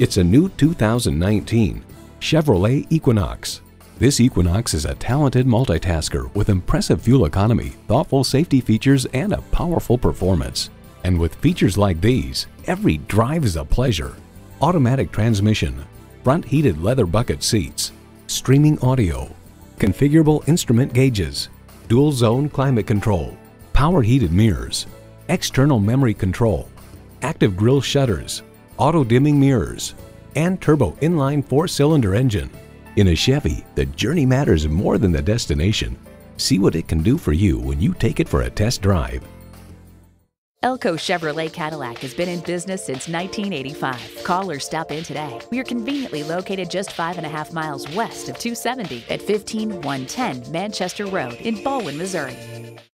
It's a new 2019 Chevrolet Equinox. This Equinox is a talented multitasker with impressive fuel economy, thoughtful safety features, and a powerful performance. And with features like these, every drive is a pleasure. Automatic transmission, front heated leather bucket seats, streaming audio, configurable instrument gauges, dual zone climate control, power heated mirrors, external memory control, active grille shutters, auto dimming mirrors, and turbo inline four cylinder engine. In a Chevy, the journey matters more than the destination. See what it can do for you when you take it for a test drive. ELCO Chevrolet Cadillac has been in business since 1985. Call or stop in today. We are conveniently located just five and a half miles west of 270 at 15110 Manchester Road in Ballwin, Missouri.